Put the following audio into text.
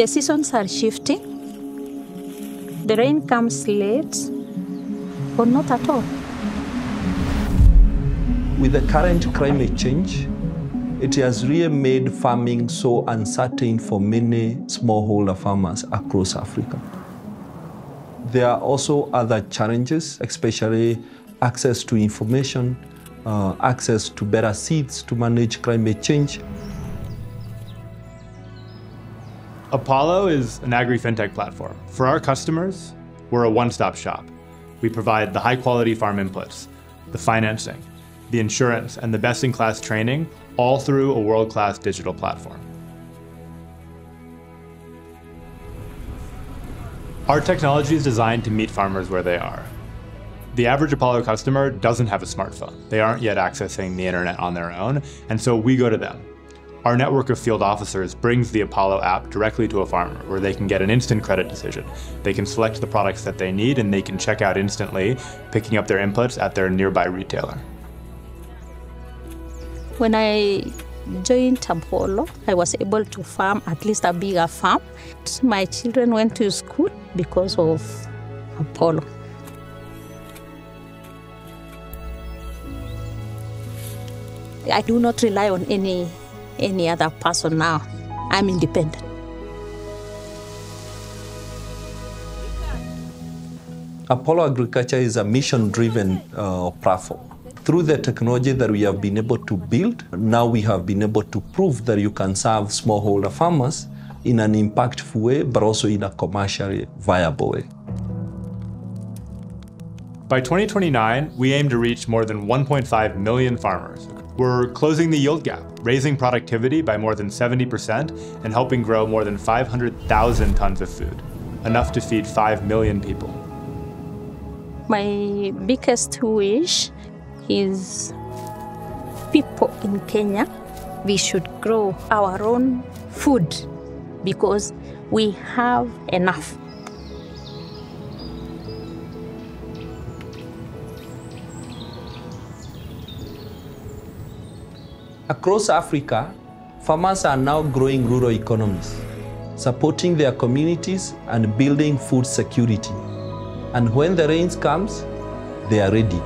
The seasons are shifting. The rain comes late or not at all. With the current climate change, it has really made farming so uncertain for many smallholder farmers across Africa. There are also other challenges, especially access to information, uh, access to better seeds to manage climate change. Apollo is an agri fintech platform. For our customers, we're a one stop shop. We provide the high quality farm inputs, the financing, the insurance, and the best in class training, all through a world class digital platform. Our technology is designed to meet farmers where they are. The average Apollo customer doesn't have a smartphone. They aren't yet accessing the internet on their own, and so we go to them. Our network of field officers brings the Apollo app directly to a farmer where they can get an instant credit decision. They can select the products that they need and they can check out instantly, picking up their inputs at their nearby retailer. When I joined Apollo, I was able to farm at least a bigger farm. My children went to school because of Apollo. I do not rely on any any other person now. I'm independent. Apollo Agriculture is a mission-driven uh, platform. Through the technology that we have been able to build, now we have been able to prove that you can serve smallholder farmers in an impactful way, but also in a commercially viable way. By 2029, we aim to reach more than 1.5 million farmers. We're closing the yield gap, raising productivity by more than 70%, and helping grow more than 500,000 tons of food, enough to feed 5 million people. My biggest wish is people in Kenya, we should grow our own food because we have enough. Across Africa, farmers are now growing rural economies, supporting their communities and building food security. And when the rains comes, they are ready.